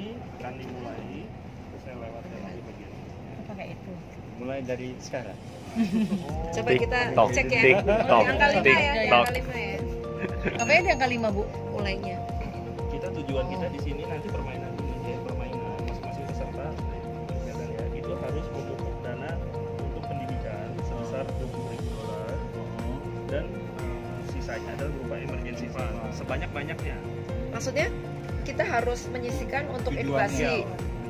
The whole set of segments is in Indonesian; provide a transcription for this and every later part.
ini akan dimulai saya lewatkan lagi bagian ini. pakai itu Mulai dari sekarang. Coba kita TikTok, cek ya. TikTok, Di angka lima ya, di TikTok. angka lima ya. ngapain di angka lima bu Mulainya. kita tujuan kita di sini nanti permainan ini ya permainan masing-masing peserta kelihatan ya itu harus memupuk dana untuk pendidikan sebesar 20 ribu dolar dan eh, sisanya adalah berupa emergency fund sebanyak banyaknya Maksudnya kita harus menyisikan untuk edukasi.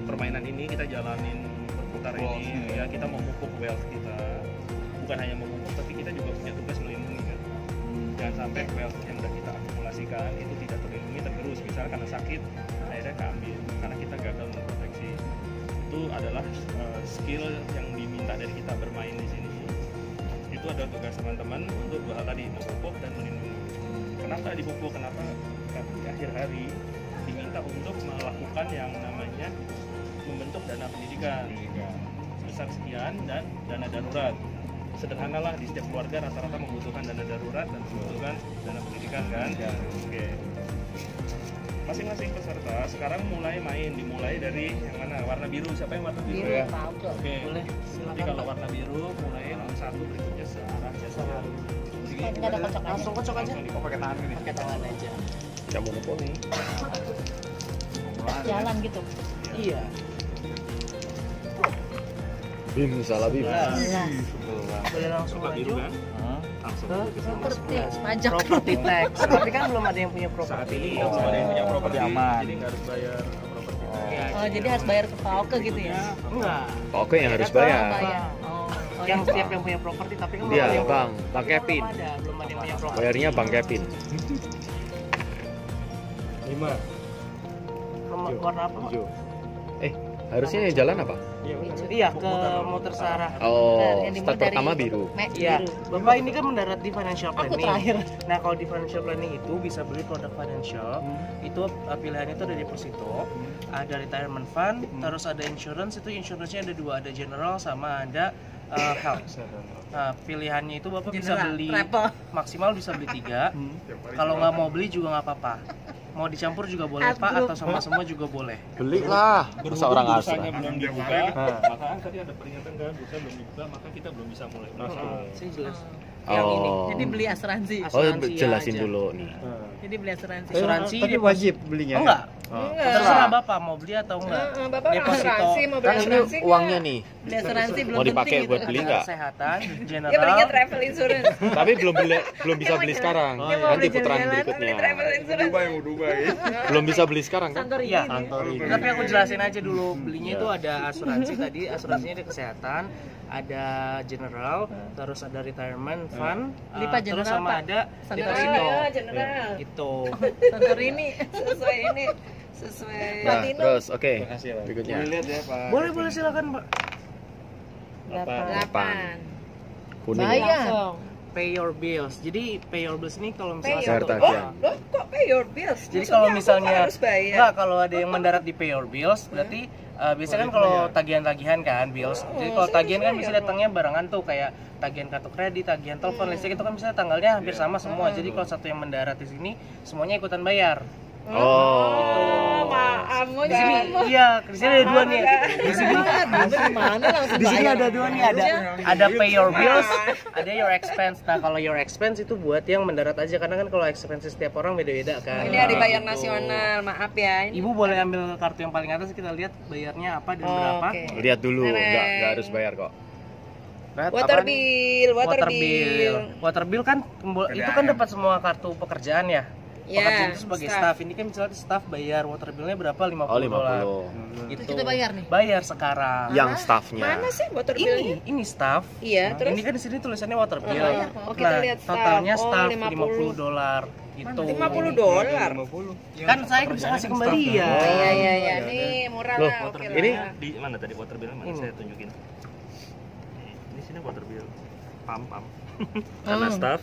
permainan ini kita jalanin berputar ini ya. kita memupuk wealth kita. Bukan hanya memupuk tapi kita juga punya tugas melindungi kan. Jangan sampai wealth yang udah kita akumulasikan itu tidak terlindungi tergerus misalnya karena sakit akhirnya keambil. Karena kita gagal memproteksi. Itu adalah uh, skill yang diminta dari kita bermain di sini. Itu adalah tugas teman-teman untuk dua hal tadi memupuk dan melindungi. Kenapa dipupuk? Kenapa? Karena di akhir hari diminta untuk melakukan yang namanya membentuk dana pendidikan. Sebesar sekian dan dana darurat. Sederhanalah di setiap keluarga rata-rata membutuhkan dana darurat dan membutuhkan dana pendidikan kan? Oke. Masing-masing peserta sekarang mulai main dimulai dari yang mana? Warna biru. Siapa yang warna biru, biru ya. Oke boleh jadi silakan kalau warna biru mulai langsung satu berikutnya searah jasa kocok Langsung kocok aja. Oh pakai tangan ini. pakai tangan aja. Yang monopoli. jalan gitu Iya. Bim salah bim. Jelas. Boleh langsung maju langsung ke properti pajak property tax. Berarti kan belum ada yang punya saat properti. ini yang ada yang punya properti aman. jadi harus bayar properti oh jadi harus bayar ke pauke gitu ya Enggak. Oke yang harus Oh, bayar. oh, oh Yang iya. setiap yang punya properti tapi kan belum Iya ada yang bang, bang belum Kevin. ada, belum ada yang punya properti. Bayarnya bang Kevin. lima Warna apa? Pak? Hijau. Eh harusnya yang jalan apa? iya Iya, ke motor searah. Oh, Yang dimulai start pertama biru. Iya. Bapak ini kan mendarat di financial aku planning. terakhir Nah, kalau di financial planning itu bisa beli produk financial. Itu uh, pilihannya itu ada deposito, ada retirement fund, terus ada insurance. Itu insurance-nya ada dua, ada general sama ada uh, health. Nah, pilihannya itu Bapak bisa General, beli Travel. maksimal bisa beli tiga. Kalau nggak mau beli juga nggak apa-apa. Mau dicampur juga boleh Pak, atau sama semua juga boleh. Beli lah. Masa orang asal. belum dibuka maka kan tadi ada peringatan kan bursa belum dibuka maka kita belum bisa mulai Hmm, Sih jelas. Oh. Yang ini. jadi beli asuransi Oh Asuransi jelasin aja. dulu nih. jadi beli asuransi Asuransi Tapi deposito. wajib belinya. Oh enggak, Enggak. terserah Bapak mau beli atau enggak. Bapak Deposito. asuransi mau beli Kan ini uangnya nih. beli asuransi belum Mau dipakai penting gitu. buat beli nggak? Kesehatan, Dia belinya general. travel insurance. Tapi belum beli, belum bisa beli sekarang. Dia mau Nanti putaran berikutnya. beli travel insurance. mau Dubai. Belum bisa beli sekarang kan? Santorini Iya. nih. Tapi aku jelasin aja dulu, belinya itu ada asuransi tadi, asuransinya ada kesehatan, ada general, terus ada retirement fund, Lipa uh, terus general, sama Pak. ada Santorini. deposito. Ah, general. Gitu. Santorini Sesuai ini sesuai Nah, Latino. terus oke. Makasih Pak. Berikutnya. Boleh lihat ya Pak. Boleh boleh silakan Pak. Delapan. Delapan. Kuning. Bayar. Langsung. Pay your bills. Jadi pay your bills ini kalau Pay misalnya your Serta satu- Oh, loh kok pay your bills? Jadi Maksudnya kalau misalnya harus bayar. enggak kalau ada yang mendarat di pay your bills berarti uh, biasanya kan kalau tagihan-tagihan kan bills. Jadi kalau tagihan kan bisa datangnya barangan tuh kayak tagihan kartu kredit, tagihan telepon, listrik itu kan bisa tanggalnya hampir sama semua. Jadi kalau satu yang mendarat di sini semuanya ikutan bayar. Oh. Oh, maaf mau Di sini iya, di sini ada dua nih. Di sini mana langsung di sini ada dua nih ada ada pay your bills, ada your expense. Nah, kalau your expense itu buat yang mendarat aja karena kan kalau expense setiap orang beda-beda kan. Ini hari bayar nasional, maaf ya. Ini Ibu boleh ambil kartu yang paling atas kita lihat bayarnya apa dan Oh, berapa. oke. Lihat dulu, nggak nggak harus bayar kok. Red, Water bill, water, Water bill. Water bill kan itu kan dapat semua kartu pekerjaan ya. Ya, Pekerjaan itu sebagai staff. staff. Ini kan misalnya staff bayar water billnya berapa? 50 Oh, 50. dolar. Itu Gitu. kita bayar nih. Bayar sekarang. Yang staffnya. Mana sih water billnya? Ini ini staff. Iya, terus Ini kan di sini tulisannya water bill. Oh, kita nah, lihat staff. totalnya Oh, staff 50. 50 dolar gitu. 50 dolar. Kan saya bisa kasih kembali ya. Oh, iya iya iya, nih murah Loh, lah. Oke ini di mana tadi water bill mana Ini. saya tunjukin Nih, ini sini water bill pam pam karena staff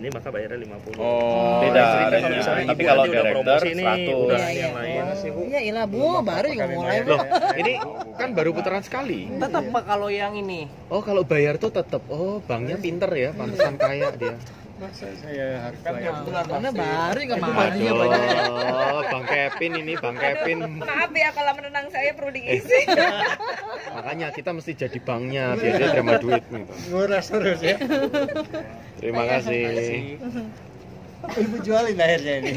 ini maka bayarnya 50 Oh, beda rate-nya. misalnya Tapi kalau director promosi nih 100. udah Iya, yang iya. lain Iya, ilah Bu, baru juga mulai. Loh, ini kan baru putaran sekali. Tetap Pak kalau yang ini. Oh, kalau bayar tuh tetap. Oh, banknya pinter ya, pantesan kaya dia. Masa saya harus Kan kebetulan masih- baru nggak majunya banyak. Aduh, Bang Kevin ini, Bang Kevin. Maaf ya kalau renang saya perlu diisi. Makanya kita mesti jadi banknya biar dia terima duit gitu. Nguras terus ya. Terima kasih. Ibu jualin akhirnya ini.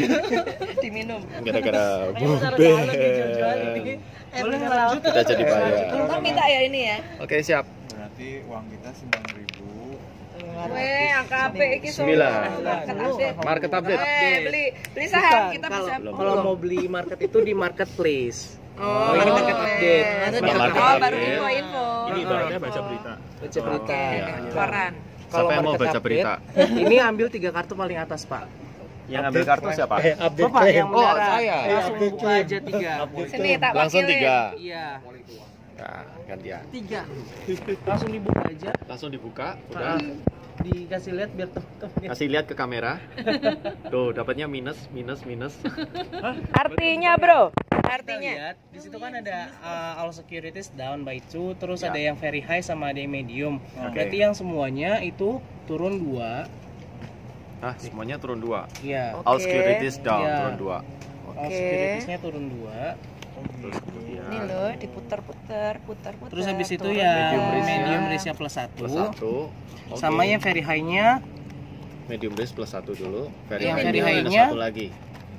Diminum. Gara-gara ini. Eh, Boleh bener lanjut. Kita jadi bayar. Untung minta ya ini ya. Oke, siap. Berarti uang kita 9000 Weh, angka AP iki so. Sembilan. Market update. Market update. Eh, beli beli saham kita kalau bisa. kalau mau beli market itu di marketplace. Oh, ini oh, market update. Ada market Oh, baru update. info-info. Ini ibaratnya baca berita. Baca berita. Iya. Koran. Kalau Siapa yang mau market baca update, berita? Ini ambil tiga kartu paling atas, Pak. Yang ambil kartu siapa? Eh, update Bapak yang Oh, saya. Langsung Update buka aja tiga. Sini tak Langsung tiga. Iya. Nah, gantian. Tiga. Langsung dibuka aja. Langsung dibuka, Nah, udah. Dikasih lihat biar teman-teman Kasih lihat ke kamera. Tuh, dapatnya minus, minus, minus. Artinya, Bro. Artinya. lihat di situ kan ada uh, all securities down by two terus Ya. ada yang very high sama ada yang medium Oke. berarti yang semuanya itu turun dua Nah, semuanya turun dua. ya Oke. All securities down, Iya. turun dua. all Oke. securitiesnya turun dua Terus kemudian Ini loh, diputer-puter, puter-puter. terus habis itu turun. yang Medium risk. medium plus satu plus satu. Oke. sama yang very high-nya medium risk plus satu dulu. Very Yang high very minus high-nya satu lagi.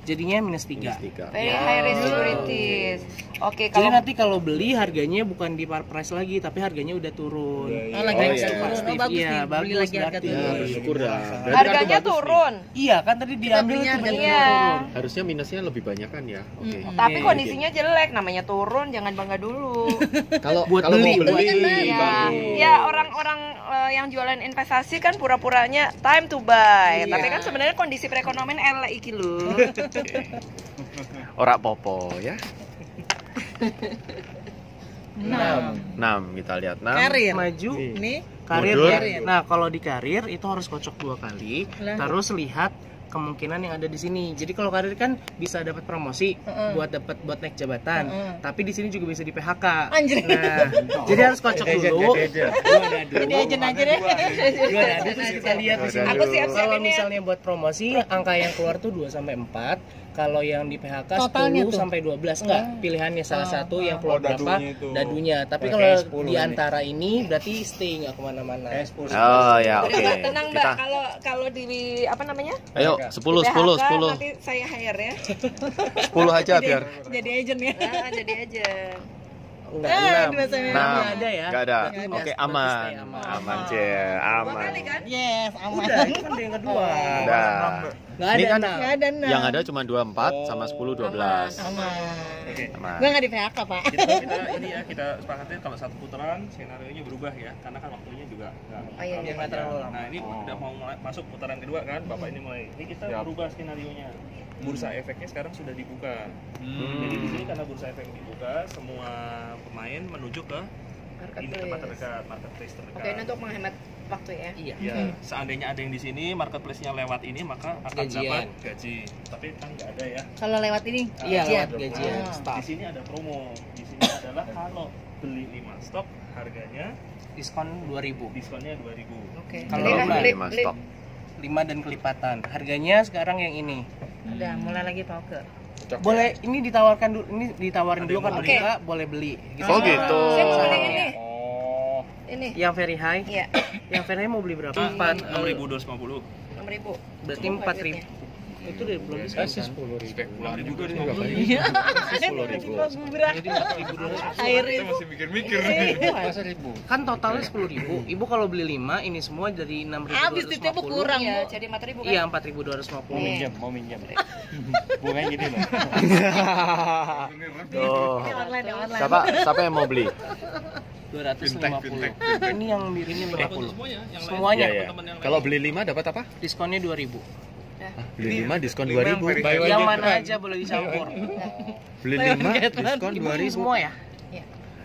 Jadinya minus Minus tiga tiga. Very Wow. high risk securities. Oke, jadi kalau nanti kalau beli harganya bukan di par price lagi tapi harganya udah turun Oh, lagi Oh, iya. turun. Oh, bagus Iya, nih. Beli bagus lagi harga berarti. Ya, turun. bersyukur dah. Berarti harganya bagus nih. turun. iya kan tadi diambil harga Iya. turun Harusnya minusnya lebih banyak kan ya? Oke. Mm-mm. Tapi Iya, kondisinya jelek, namanya turun, jangan bangga dulu. Kalau Buat kalau beli, mau beli, beli. ya, ya orang-orang eh, yang jualan investasi kan pura-puranya time to buy. Iya. Tapi kan sebenarnya kondisi perekonomian elek iki lho. Ora popo ya. Enam. 6 kita lihat 6. Karir. maju Ini karir Mundur. ya. Nah, kalau di karir itu harus kocok dua kali, Lah. terus lihat kemungkinan yang ada di sini. Jadi kalau karir kan bisa dapat promosi Heeh. buat dapat buat naik jabatan, Heeh. tapi di sini juga bisa di PHK. Anjir. Nah, jadi harus kocok dulu. Jadi agent aja deh. Dua terus kita lihat di sini. Aku siap-siap Kalau ini ya. misalnya buat promosi, angka yang keluar tuh 2 sampai 4. Kalau yang di PHK Totalnya 10 tuh? sampai 12 enggak. Pilihannya salah Oh, satu yang Oh, keluar berapa dadunya itu. dadunya. Tapi kalau 10 di ini. antara ini berarti stay nggak ke mana-mana. Eh, 10. Oh ya, oke. Mbak, tenang Mbak, Kita kalau kalau di apa namanya? ayo 10 10 PHK, 10. Nanti saya hire ya. 10 aja biar Jadi agent ya. Nah, jadi aja. Enggak, Eh, enam. dua Enam nggak ada ya. Enggak ada. Berarti Oke, berarti aman. aman. Aman, Cie. Dua Aman. kali kan? Yes, aman. Udah, itu kan yang kedua. Udah. Enggak Ini ada kan enam. Nggak ada enam. Yang ada cuma 24 sama 10 12. Aman. Oke. Aman. Gua nggak di PHK, Pak. Kita, kita ini ya kita sepakatin kalau satu putaran skenario nya berubah ya karena kan waktunya juga nggak Oh, iya, terlalu iya. terlalu lama. Nah ini udah mau mulai masuk putaran kedua kan bapak ini mulai. Ini kita berubah skenario nya. Bursa efeknya sekarang sudah dibuka. Jadi di sini karena bursa efek dibuka, semua pemain menuju ke ini tempat terdekat, marketplace terdekat. Oke, ini untuk menghemat waktu ya. Iya. Ya, seandainya ada yang di sini marketplace-nya lewat ini maka akan Gajian. dapat gaji. Tapi kan nggak ada ya. Kalau lewat ini, Iya, gajian. lewat gajian Oh. staff. Di sini ada promo. Di sini adalah kalau beli 5 stok harganya Diskon 2000. diskonnya 2000. Oke. Kalau Beli, lima, beli, lima beli. stok. 5 dan kelipatan. Harganya sekarang yang ini. Udah, mulai lagi poker. Boleh ini ditawarkan dulu ini ditawarin Ada dulu kan beli. Enggak, boleh beli. Gitu. Oh gitu. Saya mau beli ini. Oh, Ini. Yang very high, Iya, yang very high mau beli berapa? Ah, 4 6250. 6000. Berarti Cukup 4000. Itu udah belum diskon. Kasih kan? 10 ribu. Pulang juga deh. Iya. 10 ribu. Jadi 4200. Air itu. masih mikir-mikir. Masa ribu. Kan totalnya 10.000. Ibu kalau beli 5 ini semua jadi 6.250. Habis duitnya Bu kurang, Iya, Bu. jadi 4000 kan? Iya, 4.250. Mau minjem, mau minjem. Bunganya gini loh. Tuh. Ini online, ya, online. Siapa siapa yang mau beli? 250. Ini yang ini 50. Semuanya. Semuanya. Iya, iya. teman-teman yang Kalau beli 5 dapat apa? Diskonnya 2000. Beli 5 diskon lima 2000. very high. Yang mana aja boleh dicampur. Beli 5 diskon Ibu beli 2000. semua ya?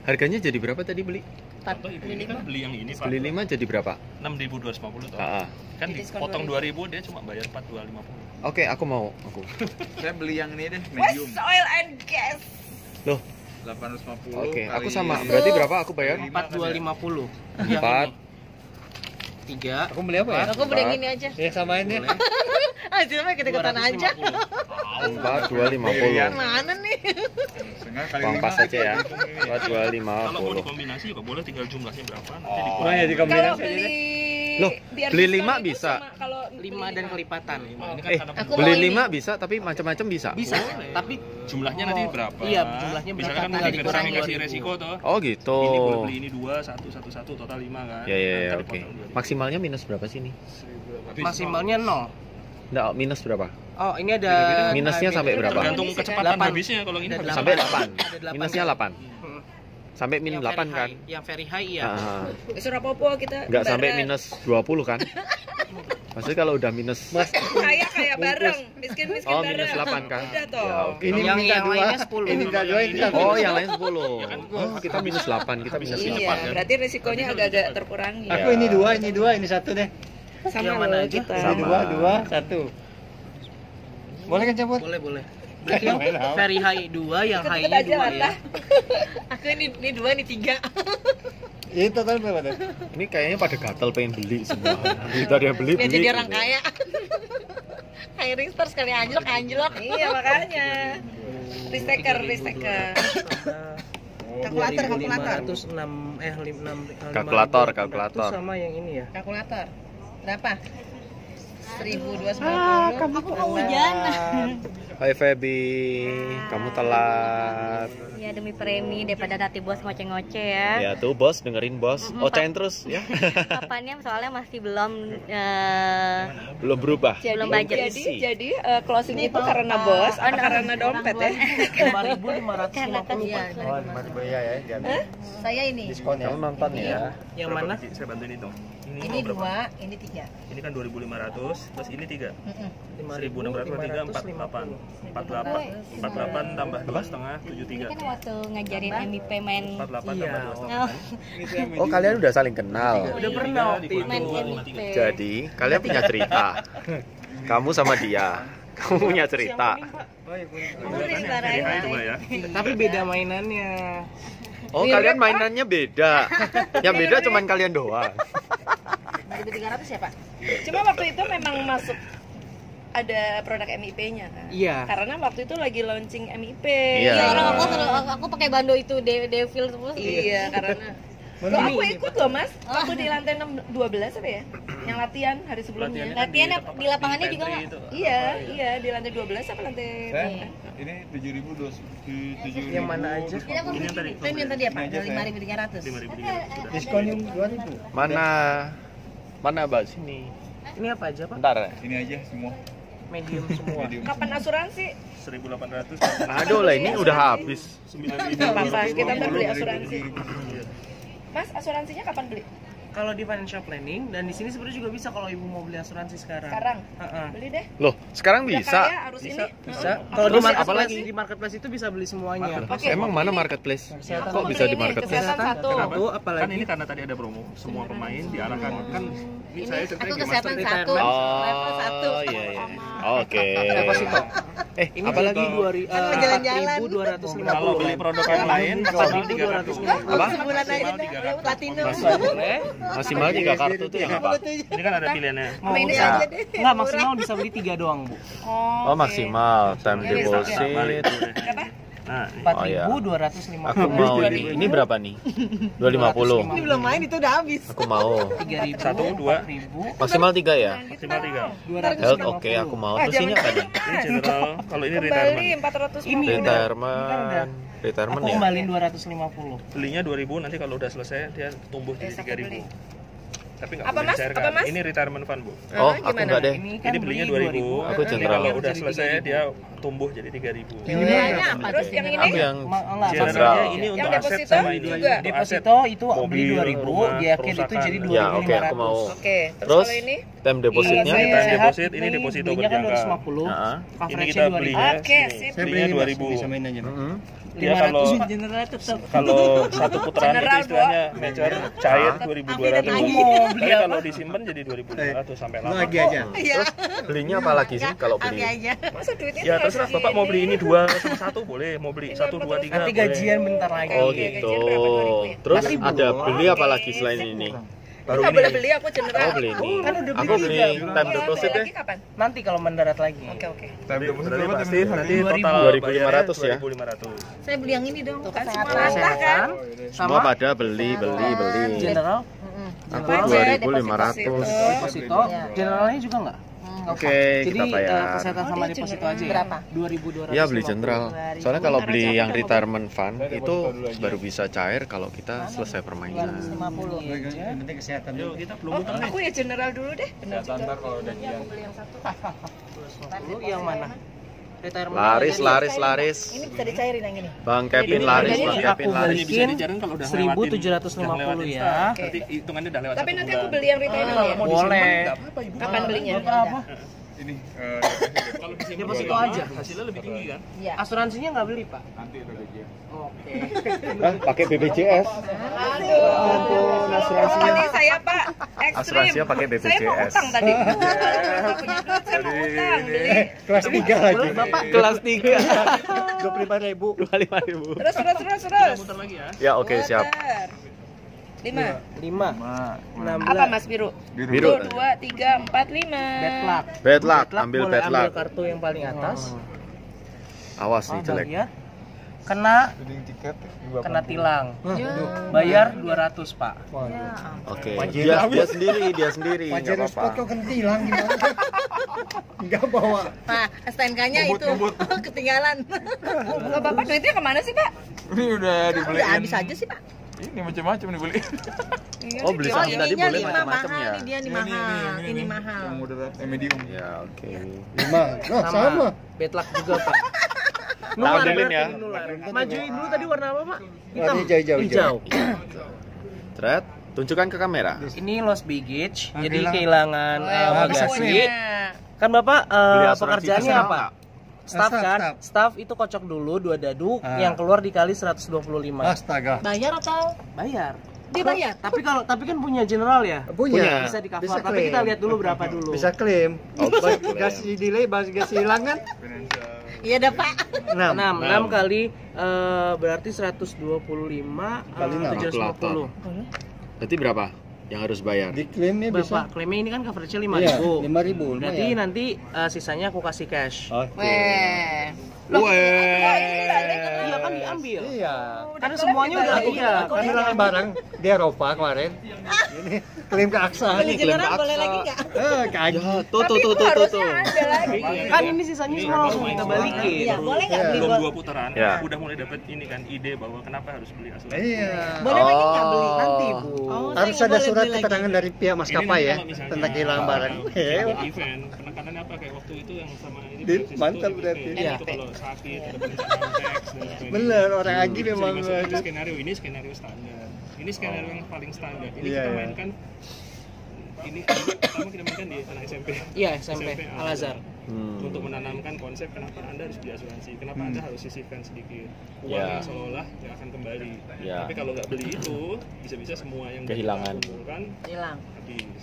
Harganya jadi berapa tadi beli? Ini kan beli yang ini Pak. Beli 5 jadi berapa? 6250 toh. Ah, ah. Kan Di diskon dipotong 2000 dia cuma bayar 4250. Oke, aku mau. Aku. Saya beli yang ini deh, West Oil and Gas. Loh, 850 oke. Aku kali- sama. Berarti berapa aku bayar? 4250. 4 tiga Aku beli apa ya? Aku beli yang ini aja. Ya samain ya. Ah, cuma kita ketan aja. empat dua lima puluh Mana nih? uang pas aja ya empat dua lima kalau mau puluh dikombinasi juga boleh tinggal jumlahnya berapa nanti Oh dikurangi ya kalau dikombinasi beli. Loh, biar beli lima bisa? kalau lima dan kelipatan ini kan eh karena Aku beli ini. lima bisa tapi macam-macam bisa bisa Boleh. tapi jumlahnya nanti Oh, berapa iya, jumlahnya misalkan berapa, kan nanti dikurangi kasih 2000. resiko toh oh gitu ini boleh beli ini dua satu satu satu total lima kan ya ya ya oke maksimalnya minus berapa sih ini maksimalnya nol Nggak, minus berapa oh ini ada Beda-beda. Minusnya sampai berapa? tergantung kan? kecepatan Delapan. habisnya kalau ini delapan. sampai 8 Ada delapan. minusnya 8 Hmm. Sampai min Yang 8 very kan? high- yang very high ya Ah, Besok apa kita nggak sampai minus 20 kan? Maksudnya kalau udah minus kaya kaya bareng. Miskin miskin oh bareng. minus 8 kan? Udah toh. Ya oke. Ini yang minta yang dua. lainnya 10 Ini minta dua ini satu. oh yang lain 10 oh kita minus 8 kita minus Iya. 8 iya berarti risikonya agak-agak terkurangi Iya. Aku ini dua, ini dua, ini satu deh. sama Yang mana kita. Ini Sama. dua, dua, satu. Boleh kan campur? boleh boleh berarti yang very high dua yang Ikut-ikut high-nya aja dua ya. Aku ini ini dua ini tiga. Ini total berapa tuh? ini kayaknya pada gatel pengen beli semua kita dia beli Biar beli jadi orang kaya. Kayak ringster sekali anjlok anjlok. iya makanya risteker risteker Kalkulator, kalkulator. 506 eh 56 Kalkulator, kalkulator. sama yang ini ya Kalkulator. Berapa? 1290. Ah, kamu kehujanan. Hai Feby kamu telat Ya demi premi daripada nanti bos ngoceh-ngoceh ya. ya tuh bos dengerin bos Mm-mm, ocain terus ya Kapannya soalnya masih belum eh, belum berubah belum Belum budget. jadi jadi eh, closing itu karena bos apa karena dompet ya 5550 Karena kan Iya. Oh, lima ribu ya ya. Jangan Saya ini. diskon ya. kamu nonton ya yang Berapa mana? biji? saya bantuin itu ini, Ini dua, ini tiga. ini kan 2500 terus ini tiga. Mm-mm. 1600 48 48 48 tambah dua setengah Ini 73 kan waktu ngajarin MIP main 48 Iya, tambah dua oh, setengah oh kalian udah saling kenal? Udah pernah waktu itu. main Dua, MIP. jadi kalian punya cerita. Kamu sama dia. Kamu punya cerita. Ya tapi beda mainannya oh kalian mainannya beda. Yang beda cuman kalian doang. 1300 ya, Pak? cuma waktu itu memang masuk ada produk MIP-nya kan? Iya. Karena waktu itu lagi launching MIP Iya. Ya orang aku aku, aku pakai bando itu de devil terus. iya karena Loh, aku ikut loh mas waktu di lantai 6, 12 apa ya yang latihan hari sebelumnya Latihannya kan Latihan apa, di lapangannya di juga nggak? itu. iya iya di lantai 12 apa lantai Saya ini tujuh ribu dua tujuh Yang mana aja? Ini aku yang tadi. Ini yang tadi ya, aja, saya. 5300. 5300 sudah Diskon yang dua ribu. mana mana mbak sini ini apa aja pak bentar Ini aja semua. medium semua Medium. kapan asuransi 1800 aduh lah ini udah habis 9000 Nggak apa-apa, kita ntar beli 2000. asuransi. Mas asuransinya kapan beli kalau di financial planning dan di sini sebenarnya juga bisa kalau ibu mau beli asuransi sekarang sekarang Heeh. beli deh loh sekarang Udah bisa kaya harus Bisa. ini bisa Heeh. kalau di marketplace apalagi? di marketplace itu bisa beli semuanya Marketplace. emang mana marketplace Kesehatan. kok bisa di marketplace kesehatan satu Kenapa? Satu, apalagi? kan ini karena tadi ada promo semua pemain diarahkan kan ini saya Aku ceritanya kesehatan satu, level satu. oh iya iya oke. Deposito. Eh ini apalagi dua Kan eh, jalan-jalan. 4.250 kalau beli produk yang lain maksimal 300 apa Sebulan aja Maksimal dah, tiga lewat kartu. Platinum. maksimal tiga kartu tuh yang apa ini kan ada pilihannya. Mau Ini bisa? aja deh. nggak maksimal bisa beli tiga doang bu. Oh maksimal. Time deposit. Nah ini. empat Oh, iya. ribu dua ratus lima aku mau ini. ini berapa nih? 250 Ini belum main itu udah habis. aku mau. Tiga ribu Satu, dua. maksimal tiga ya? Maksimal 3 dua ratus health oke aku mau. Terus ini apa nih? ini general. Kalau ini kembali retirement. 400 Ini retirement. Retirement aku ya? kembaliin dua ratus lima puluh. Belinya 2000 nanti kalau udah selesai dia tumbuh jadi Besok beli. 3000 tapi nggak Apa, boleh Mas? dicairkan Apa, Mas? ini retirement fund bu oh Ah, aku gimana? enggak deh ini ini belinya 2000 Aku nanti general. kalau udah selesai 3000. dia tumbuh jadi 3000 Pilihannya apa Terus tuh? yang ini? aku yang General. ini Yang untuk aset deposito sama ini juga? Aset. deposito itu beli Mobil, dua ribu rumah, di akhir itu jadi dua ya ribu oke aku mau oke terus, terus kalau ini time depositnya Iya, Time deposit, ini deposito kan berjangka. 250 Heeh. ini kita 2000 belinya Oke, sip. Belinya Mas, 2000 bisa main aja. Mm-mm. dia kalau 500 general tetap kalau satu putaran itu istilahnya mature cair Ah. 2200 Aku mau beli tapi kalau disimpan jadi 2200 sampai lama lagi aja. Iya. belinya apa lagi sih kalau beli aja. masa duitnya ya terserah bapak mau beli ini dua sama satu boleh mau beli satu dua tiga nanti gajian bentar lagi oh Iya, gitu gajian berapa? 2000 ya? terus 4000. ada beli apa lagi selain ini baru Nggak ini boleh beli aku general. Oh beli ini. Kan udah beli Aku beli tiga. time Iya, deposit lagi kapan? Nanti kalau mendarat lagi. Oke oke. Time deposit Berarti berapa pasti time nanti total 2500 ya? 2500 Saya beli yang ini dong. Kasih kesehatan. malah. Kesehatan Semua sama pada beli, beli, beli. general Aku Budget, 2500. deposito. Generalnya juga nggak? Oke, Jadi kita bayar. kesehatan sama deposito aja ya? Berapa? 2200. Iya beli general. Soalnya kalau beli yang retirement fund itu baru bisa cair kalau kita selesai permainan. 50. Yang penting kesehatan yuk kita belum Oh, muter nih aku ya general dulu deh. Benar Kesehatan ntar kalau udah jian. Lu yang mana? Retirement Laris, laris, laris. Ini bisa dicairin yang ini. Bang Kevin laris, Bang Kevin laris. beli- bisa dicariin kalau udah lewatin 1750 udah lewatin ya. Berarti hitungannya udah lewat Tapi nanti aku beli yang retainer kalau ya. mau Boleh. Kapan belinya? Apa apa? Ini eh, kalau Deposito lama, aja. hasilnya lebih tinggi kan Iya. Asuransinya nggak beli pak? nanti udah gajian. Oke. Pakai BPJS. Aduh. asuransinya. Tadi saya Pak ekstrim. Asuransinya pakai Saya mau BPJS. utang tadi. Utang beli. Kelas 3 lagi. Bapak Kelas 3. 25 ribu. 25 ribu. Terus terus terus terus. muter lagi ya Ya oke siap. Lima. lima, Ma, enam Apa. Mas Biru? biru. Biru. Dua, tiga, empat, lima. Bad luck. Bad luck, ambil boleh bad ambil kartu yang paling atas. Awas nih Oh, jelek. bayar. Kena kena tilang. Ya. Bayar 200 pak. Oke. Wajib. Dia, dia sendiri, dia sendiri, Wajar nggak spot kok apa-apa. kentilang gimana? Enggak bawa. Nah, STNK-nya itu ketinggalan. Nggak Bapak duitnya ke mana sih Pak? Ini udah dibeliin. Udah habis aja sih, Pak. Ini macam-macam dibeli. Iya, Oh beli Oh, saham tadi ininya boleh lima macam-macam mahal, ya? ini dia nih mahal, ini mahal. Yang moderat, eh medium. Ya oke. Lima. Nah, sama. Bad luck juga pak. Tampilin berarti ya. nular. Majuin dulu tadi warna apa pak? Warna hijau, hijau, Hijau. Thread, tunjukkan ke kamera. Ini lost baggage, Ah, jadi kehilangan. Oh, eh, ya, bagasi. Kan bapak eh, asuransi pekerjaannya apa? Staff Staff, kan? staff. Staff itu kocok dulu dua dadu, Ah. yang keluar dikali 125. Astaga. Bayar atau Bayar. dibayar? Tapi kalau tapi kan punya general ya. Punya. Bisa di cover. Bisa Tapi kita lihat dulu berapa dulu. Bisa klaim. Oh. Gas delay, gas hilang kan? Iya dah, Pak. 6. 6, 6 kali eh, berarti 125 Kali eh, enam. 750. Berarti berapa yang harus bayar? Diklaimnya bisa. Bapak, klaimnya ini kan coverage-nya Iya, 5000. 5000. Berarti lumayan. nanti eh, sisanya aku kasih cash. Oke. Weh. Iya kan diambil. Iya. Karena semuanya udah Aku iya. kehilangan barang di Eropa kemarin. Ini klaim ke Aksa. Ini klaim ke general boleh Aksa. lagi nggak? Eh, Aji. Ya, tuh tuh tuh tuh tuh harusnya tuh. ada lagi. Kan ini sisanya semua langsung kita balikin. Iya, boleh nggak beli? belum dua putaran udah mulai dapat ini kan ide bahwa kenapa harus beli asuransi Iya. Boleh lagi nggak beli? Oh. Nanti, Bu. Oh, Harus ada surat keterangan dari pihak maskapai ya tentang kehilangan barang. event penekanannya apa kayak waktu itu yang sama ini mantap berarti. Iya. Sakit ada perencanaan teks dan sebagainya. Bener, orang Aji Jadi memang aduh. skenario ini skenario standar ini skenario yang paling standar ini Iya, kita iya. mainkan ini pertama kita mainkan di anak SMP Iya, SMP Al Azhar. Hmm. untuk menanamkan konsep kenapa anda harus beli asuransi kenapa anda harus sisihkan sedikit uang Ya. yang seolah nggak akan kembali Ya. tapi kalau nggak beli itu bisa-bisa semua yang Kehilangan. kita kumpulkan Hilang. habis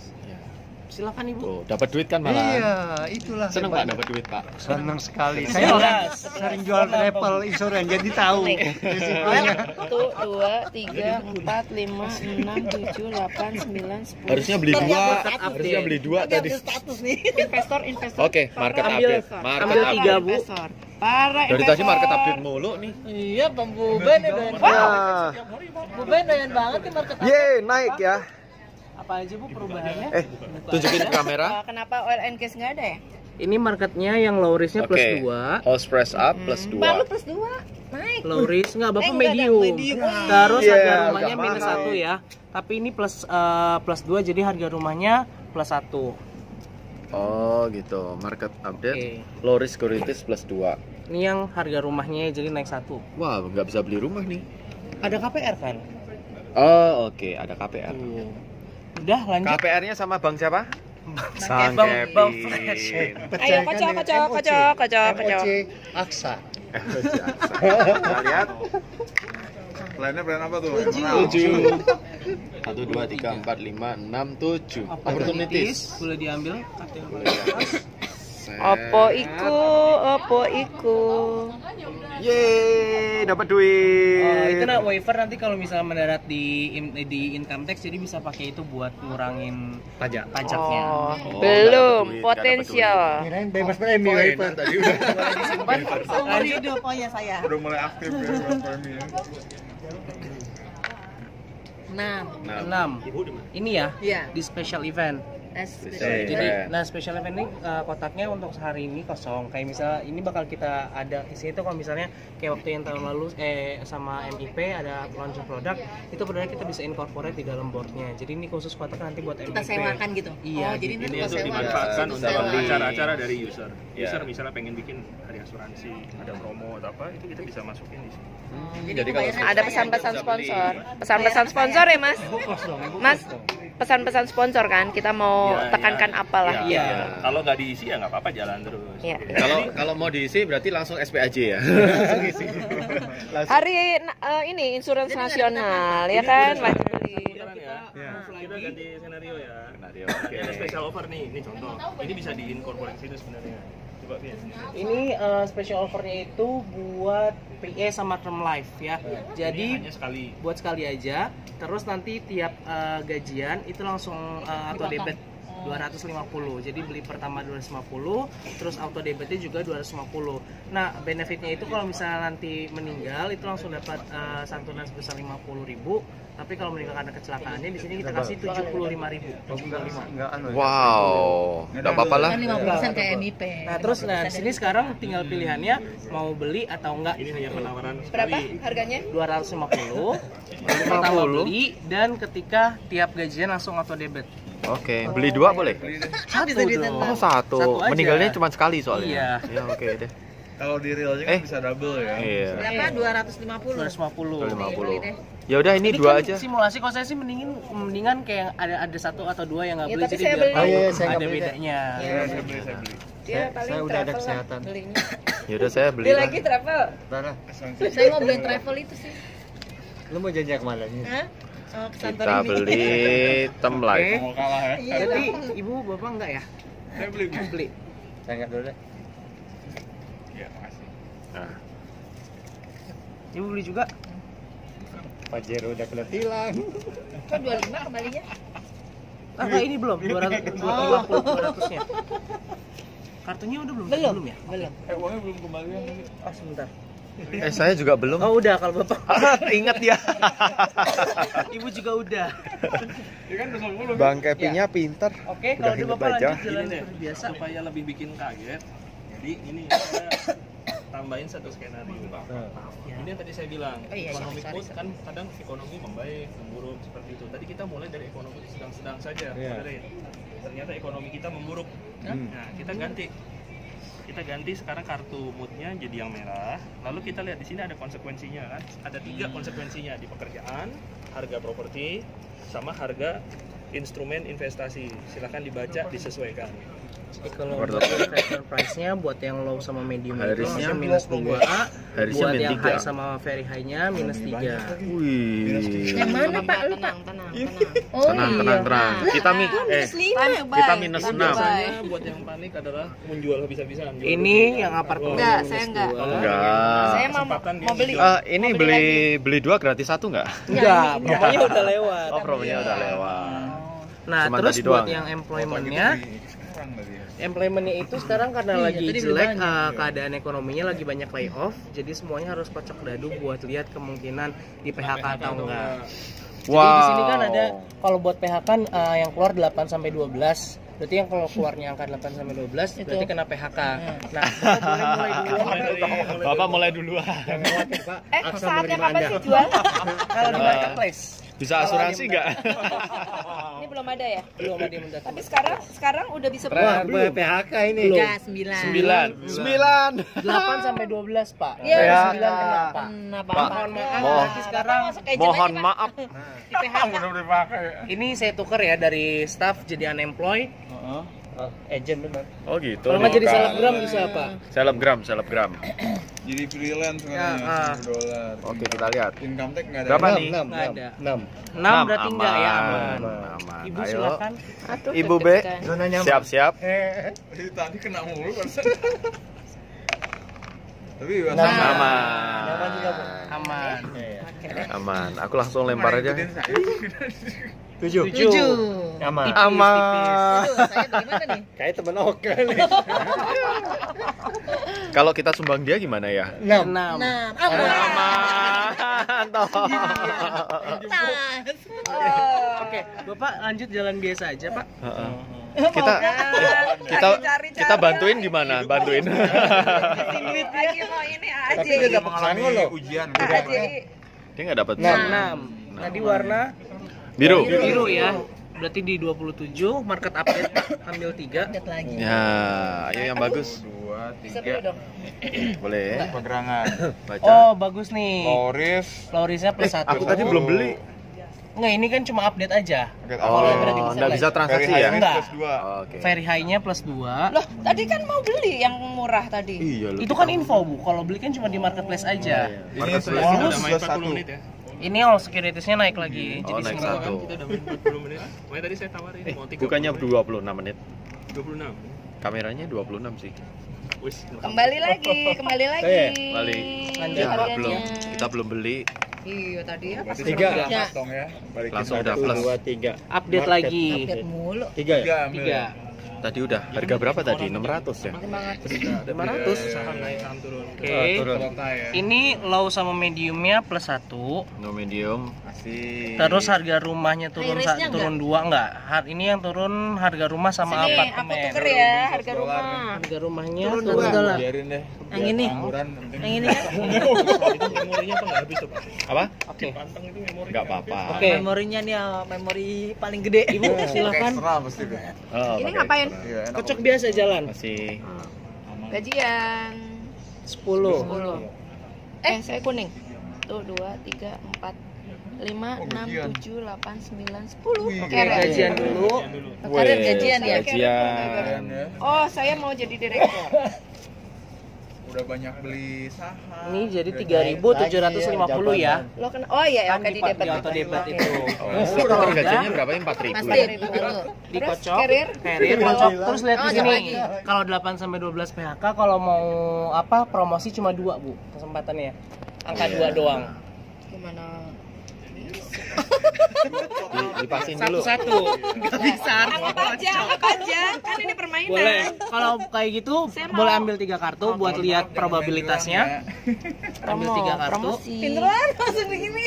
Silakan Ibu. Tuh, dapat duit kan malah. Iya, itulah. Seneng Pak dapat duit, Pak. Senang sekali. Saya orang sering jual travel insurance jadi tahu. Satu, dua, tiga, empat, lima, enam, tujuh, delapan, sembilan, sepuluh. Harusnya beli dua. Harusnya beli dua tadi. status nih. Investor, investor. Oke, market Ambil- update. Market ambil update. tiga, Bu. Para Dari tadi market update mulu nih. Iya, Bang Buben ya doyan Ya. banget. Buben doyan banget nih market. Ye, naik ya. Apa aja Bu perubahannya? Eh, tunjukin ke kamera. Uh, kenapa oil and gas nggak ada ya? Ini marketnya yang low risknya plus Oke. 2 House price up plus Baru 2. plus dua. Naik. Low risk nggak Bapak Eh, medium. medium. Terus Iya, harga rumahnya minus satu ya. Tapi ini plus eh, plus 2 jadi harga rumahnya plus 1. Oh, gitu. Market update. Oke. Low risk securities plus 2. Ini yang harga rumahnya jadi naik satu. Wah, nggak bisa beli rumah nih. Ada KPR kan? Oh, oke, ada KPR. Udah lanjut. KPR-nya sama bank siapa? Sang Bang- Bang Kevin. Fresh. Ayo kocok, kocok, kocok, kocok, kocok. Aksa. Kita lihat. Lainnya brand apa tuh? Tujuh. Satu, dua, tiga, empat, lima, enam, tujuh. Opportunities boleh diambil. Boleh ya. Opo iku, opo iku. Yeay, dapat duit. Oh, itu nah waiver nanti kalau misalnya mendarat di di income tax jadi bisa pakai itu buat ngurangin Pajak. pajaknya. Oh, Oh, belum duit, potensial. Kirain bebas premi Oh, wiper. enak tadi udah Seumur hidup oh ya saya. udah mulai aktif ya Fahmi ya. Enam. Enam. Ini ya Iya. di special event. S. Eh, Jadi, nah special event ini uh, kotaknya untuk sehari ini kosong. Kayak misalnya ini bakal kita ada isinya itu kalau misalnya kayak waktu yang tahun lalu eh sama MIP ada launch produk itu sebenarnya kita bisa incorporate di dalam boardnya. Jadi ini khusus kotak nanti buat MIP. Kita sewakan gitu. Iya, Oh, jadi gitu. nanti ini kita untuk sewa. dimanfaatkan untuk acara-acara dari user Iya. user misalnya pengen bikin hari asuransi ada promo atau apa itu kita bisa masukin di sini Oh, Jadi kalau pembayaran Ada saya pesan-pesan sponsor. Pesan-pesan sponsor ya, Mas? Mas, pesan-pesan sponsor kan? Kita mau Iya, tekankan iya. apalah. Iya. kalau nggak diisi ya nggak apa-apa jalan terus Iya. Kalau kalau mau diisi berarti langsung SPAJ ya. Hari eh, ini insurans nasional ya kan wajib beli. ya kita ganti skenario ya Skenario, ada special offer nih ini contoh ini bisa diincorporate sini sebenarnya Ini uh, special offernya itu buat PE sama term life ya. ini Jadi hanya sekali buat sekali aja. Terus nanti tiap uh, gajian itu langsung uh, auto debit 250. Jadi beli pertama 250, terus auto debitnya juga 250. Nah, benefitnya itu kalau misalnya nanti meninggal itu langsung dapat uh, santunan sebesar 50.000. Tapi kalau meninggal karena kecelakaannya di sini kita kasih 75.000. 75. Enggak anu. ya? Wow, enggak apa-apa lah. Kan 50% kayak MIP. Nah, terus nah di sini sekarang tinggal pilihannya mau beli atau enggak. ini hanya penawaran Berapa harganya? 250 pertama beli dan ketika tiap gajian langsung auto debit Oke, beli dua boleh? satu ditentang. Oh satu. Satu aja. Meninggalnya cuma sekali soalnya. Iya. Ya oke deh. Kalau di realnya Eh. kan bisa double ya. Iya. Berapa? 250. 250 250. Ya udah ini Ini dua kan aja. simulasi kalau saya sih mendingin mendingan kayak ada ada satu atau dua yang nggak Ya, beli tapi jadi saya biar beli. tahu Oh, iya, ada bedanya Iya, saya beli, saya beli. Dia paling Saya udah ada kesehatan. belinya. Ya udah saya beli. Beli lah. lagi travel. Parah. Saya mau beli travel itu sih. Lu mau janji ke mana nih? Oh, Kita beli. Mau kalah ya? Iya, jadi ibu bapak enggak ya Saya beli. Bu. beli Saya enggak dulu deh. Iya, makasih. Nah, ibu beli juga Pajero udah kelihatan hilang. Kok 25 kembalinya? ah enggak, ini belum 200 250 200 nya kartunya udah belum Belum. ya Belum. Eh, uangnya belum kembalian tadi. oh sebentar eh saya juga belum. oh udah kalau bapak Ingat ya. ibu juga udah Ya kan udah 10. Bang Kepinya pinter. Oke, Udah kalau udah Bapak aja. lanjut jalan Ini deh, seperti biasa. supaya lebih bikin kaget jadi ini saya tambahin satu skenario ini yang tadi saya bilang Oh iya, iya, mood sorry. kan kadang ekonomi membaik memburuk seperti itu tadi kita mulai dari ekonomi sedang-sedang saja Iya. moderate. ternyata ekonomi kita memburuk Hmm. nah kita ganti kita ganti sekarang kartu moodnya jadi yang merah. Lalu kita lihat di sini ada konsekuensinya kan? Ada tiga konsekuensinya di pekerjaan harga properti sama harga instrumen investasi. Silahkan dibaca disesuaikan Jadi kalau price-nya buat yang low sama medium itu Harusnya masih minus 2A, Harusnya buat yang tiga. high sama very high-nya minus 3. Wih. Yang mana Pak? Lu Pak? Tenang, tenang, tenang. Oh Tenang, iya. tenang, tenang. Kita mi eh kita minus Tapi 6. biasanya buat yang panik adalah menjual habis-habisan. Ini yang apartemen. Enggak, minus saya enggak. dua. Enggak. Saya mau mau beli. Eh, ini beli beli dua gratis satu nggak? Enggak, promonya udah lewat. Oh, promonya udah lewat. Nah, terus buat yang employment-nya, Sekarang tadi ya. employment-nya itu sekarang karena Iya, lagi jelek banyak. uh, keadaan ekonominya lagi banyak layoff, jadi semuanya harus kocok dadu buat lihat kemungkinan di PHK atau enggak. Jadi di sini kan ada kalau buat PHK kan uh, yang keluar 8 sampai 12. Berarti yang kalau keluarnya angka 8 sampai 12 berarti kena PHK. Nah, Bapak boleh mulai dulu. Bapak mulai duluan. Jangan khawatir, Pak. Eh, saatnya kapan sih jual? Kalau di marketplace Bisa asuransi nggak? Ini belum ada ya? belum ada yang. Tapi sekarang sekarang udah bisa Wah, belum? PHK ini. Belum. Ya, 9. Sembilan. Sembilan. 8 sampai 12, Pak. Iya. Ya. 9 kenapa? Kenapa? Pak. Mohon maaf, Mohon. berarti sekarang Mohon maaf. di PHK. Ini saya tuker ya dari staff jadi unemployed. Oh, agent benar. Oh gitu. Kalau nggak jadi selebgram bisa apa? Selebgram, selebgram. Jadi freelance Ya, sekarang ah. dolar. Oke, kita lihat. Income tax nggak ada. Berapa Enam. nih? Nggak ada. 6. 6 berarti enggak ya Aman, aman. aman. Ibu Ayo. silakan. Aduh, Ibu B. Zona nyaman. siap-siap. Itu tadi kena mulu barusan. Tapi Nah. Aman. Juga, Bu. Aman. Aman. Aku langsung lempar aja. 7. Tujuh. Aman. Tipis, Aman. Aduh, saya bagaimana nih? Kayak temen oke nih. Kalau kita sumbang dia gimana ya? 6. Enam. Nah, aman. Aman. Toh. Tas. Oke, Bapak lanjut jalan biasa aja, Pak. Heeh. Kita kita kita bantuin gimana? Bantuin. Tapi dia dapat loh. ujian. Aja. Dia nggak dapat. Enam. Enam. Tadi warna Biru. biru ya. Berarti di 27 market update ambil 3. Lihat lagi. Ya, ayo yang bagus. Dua, Bisa tiga. dulu dong. Boleh. Pegerangan. Baca. Oh, bagus nih. Loris. Florisnya plus Eh, 1. aku tadi belum beli. Enggak, ini kan cuma update aja. Oh, berarti bisa nggak lagi. bisa transaksi Very ya? high Enggak. plus dua. Oke. Very high-nya plus 2. Loh, tadi kan mau beli yang murah tadi. Iya loh. Itu kan info, Bu. Kalau beli kan cuma di marketplace aja. Ini Marketplace. plus Udah main plus 40 satu. menit ya. Ini all securities-nya naik lagi. Oh, Jadi naik semua- satu. Kita udah main 40 menit. Makanya tadi saya tawarin Eh, mau 30 bukannya 26 menit. 26. Kameranya 26 sih. Kembali lagi, kembali lagi. Eh, balik. Lanjut, Ya, belum. Kita belum beli. Iya tadi apa? Berarti Tiga. sudah Ya. ya. Balikin Langsung udah plus. 2, 3. Update lagi. Update mulu. 3 ya? Tiga. Tiga. Tadi udah. Harga berapa tadi? 600 ya? 500. Saham naik saham turun. Oke. Ya. Ini low sama mediumnya plus 1. No medium. Masih. Terus harga rumahnya turun turun dua enggak? Har ini yang turun harga rumah sama Sini, aku apartemen. tuker ya harga rumah. Harga rumahnya Turun dua. dolar. Biarin deh. Yang ini. Angguran penting. Yang ini kan itu memorinya apa nggak habis tuh Pak? Apa? Oke. Panteng itu memori. Nggak apa-apa. Oke. memorinya nih oh, memori paling gede. Ibu silakan. Ekstra pasti deh. Oh, Ini ngapain? Iya. Kocok biasa jalan. Masih Gajian. 10. 10. Eh, saya kuning. Tuh, 2, 3, 4, 5, Oh, 6, gajian. 7, 8, 9, 10. Wih, Oke, gajian. Gajian dulu. Karir gajian ya. Gajian. ya. Oh, saya mau jadi direktur. Udah banyak beli saham. Ini jadi Udah 3.750 ya. Lo kan Oh iya, Kan oke di, di di debat. debat itu. Oh, sekarang gajinya berapa? 4000 Pasti ya? ribu. Dikocok. Carrier kocok. Terus lihat di Oh, sini. Kalau 8 sampai 12 PHK kalau mau apa promosi cuma dua Bu kesempatannya. Angka dua doang. Gimana? Di- dipasin dulu. Satu-satu. Enggak bisa. Apa aja, apa aja. Kan ini permainan. Boleh. Kalau kayak gitu Saya boleh ambil tiga kartu buat lihat probabilitasnya. Ambil tiga kartu. Pinteran langsung begini.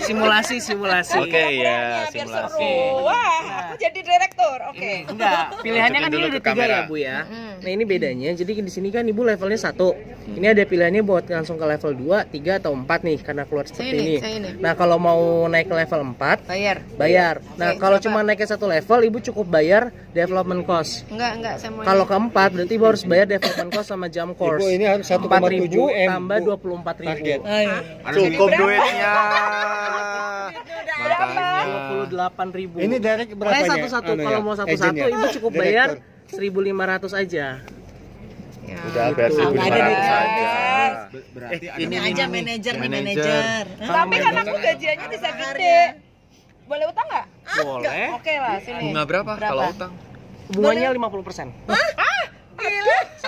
Simulasi simulasi. Oke ya, Biar simulasi. seru. Wah, aku jadi direktur. Oke. Ini, enggak, pilihannya kan ini dulu ada ke tiga kamera. ya bu ya. Nah ini bedanya, jadi di sini kan ibu levelnya satu. Ini ada pilihannya buat langsung ke level 2, 3 atau 4 nih karena keluar seperti Saya ini, ini. saya ini. Nah kalau mau naik ke level 4 Bayar. bayar. Nah kalau cuma naiknya satu level ibu cukup bayar development cost. Enggak, enggak, saya Kalau keempat berarti ibu harus bayar development cost sama jam course. Ibu ini harus 1,7 4.000 M, tambah Bu. 24.000 Target. Ayo. Cukup duitnya. Makanya. 28.000 Ini direct berapa Makanya satu-satu kalau mau satu-satu ibu cukup bayar 1.500 aja. Ya. Udah bayar Gitu. 1500 Nggak ada duit. saja. Berarti ada Ini aja manajer nih Manajer. Tapi kan aku gajiannya bisa gede. Boleh utang nggak? Boleh. Oke lah, sini. Bunga berapa kalau utang? Bunganya 50%.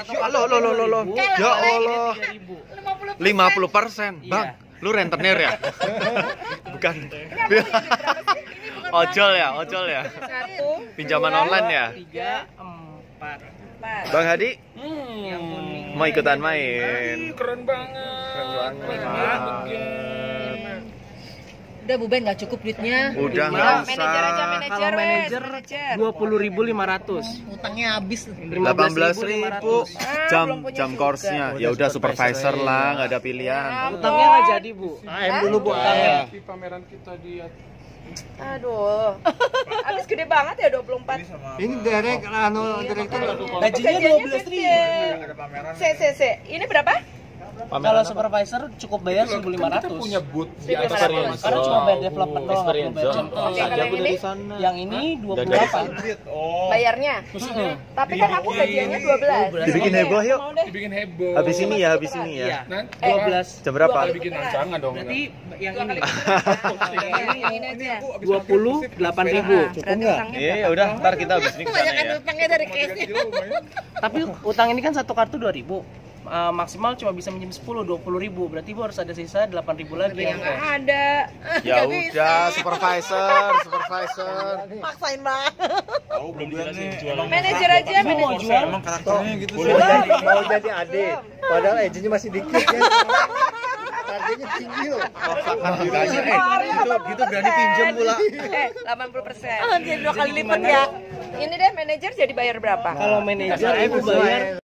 Ya, lo lo lo lo lo. Ya Allah. 50 persen, bang. Lu rentenir ya? Bukan. ojol ya, ojol ya. Satu, Pinjaman online ya. 3 4 empat. Bang Hadi Yang kuning. mau ikutan main. keren banget. Udah Bu Ben nggak cukup duitnya. Udah Lima. nggak Manajer aja, usah. manajer. Kalau manajer manajer. 20.500. Utangnya habis. 18 ribu Ah, jam punya jam course-nya. Ya udah supervisor lah, nggak ada pilihan. Utangnya nggak jadi, Bu. AM dulu Bu. AM. Aduh. Habis gede banget ya 24. Ini sama Ini direct anu direktur Gajinya Gajiannya 12 gede. ada pameran. C, C, C. Ini berapa? Kalau supervisor cukup bayar 1.500. punya booth di Seribu atas lima ratus. Karena cuma bayar development doang, nggak Experience bayar contoh. Oke, kalau yang ini Yang ini 28. Oh. bayarnya. Tapi kan aku gajiannya 12. Dibikin heboh yuk. Dibikin heboh Habis ini ya, habis ini ya. Iya. Nanti 12. Jam berapa? Dua kali bikin beneran. rancangan dong Berarti yang Dua ini Yang ini aja. 28.000. Nah, berarti utangnya Iya, berapa? udah ntar kita habis ini ke sana Kebanyakan ya. utangnya dari case-nya. Tapi utang ini kan satu kartu 2000. Uh, maksimal cuma bisa minjem 10 20 ribu berarti bu harus ada sisa 8 ribu lagi Yang nggak ada. Ya udah, supervisor, supervisor. Maksain banget. Tahu belum dijelasin jualan. Manajer aja, mau manajer. jual Emang karakternya gitu sih. Mau jadi, mau jadi ade, padahal agentnya masih dikit ya. Targetnya tinggi loh. Makanya eh gitu gitu berani pinjam pula. Eh, 80 persen. Jadi dua kali lipat ya. Ini deh manajer jadi bayar berapa? kalau manajer ibu bayar